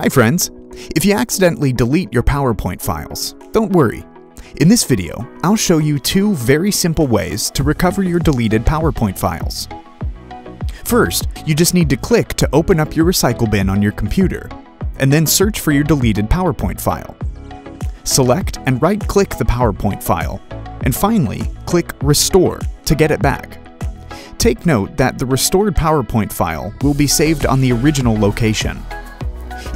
Hi friends! If you accidentally delete your PowerPoint files, don't worry. In this video, I'll show you two very simple ways to recover your deleted PowerPoint files. First, you just need to click to open up your recycle bin on your computer, and then search for your deleted PowerPoint file. Select and right-click the PowerPoint file, and finally, click Restore to get it back. Take note that the restored PowerPoint file will be saved on the original location.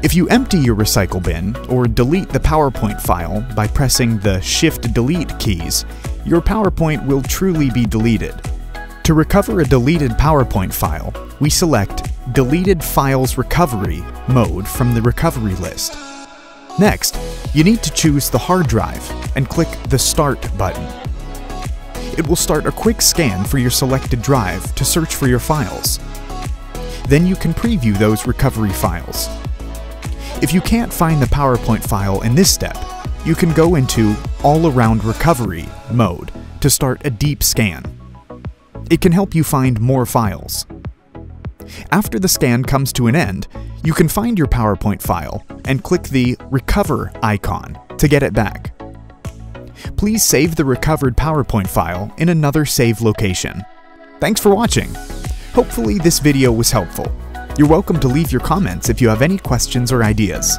If you empty your recycle bin or delete the PowerPoint file by pressing the Shift-Delete keys, your PowerPoint will truly be deleted. To recover a deleted PowerPoint file, we select Deleted Files Recovery mode from the recovery list. Next, you need to choose the hard drive and click the Start button. It will start a quick scan for your selected drive to search for your files. Then you can preview those recovery files. If you can't find the PowerPoint file in this step, you can go into All Around Recovery mode to start a deep scan. It can help you find more files. After the scan comes to an end, you can find your PowerPoint file and click the Recover icon to get it back. Please save the recovered PowerPoint file in another save location. Thanks for watching! Hopefully this video was helpful. You're welcome to leave your comments if you have any questions or ideas.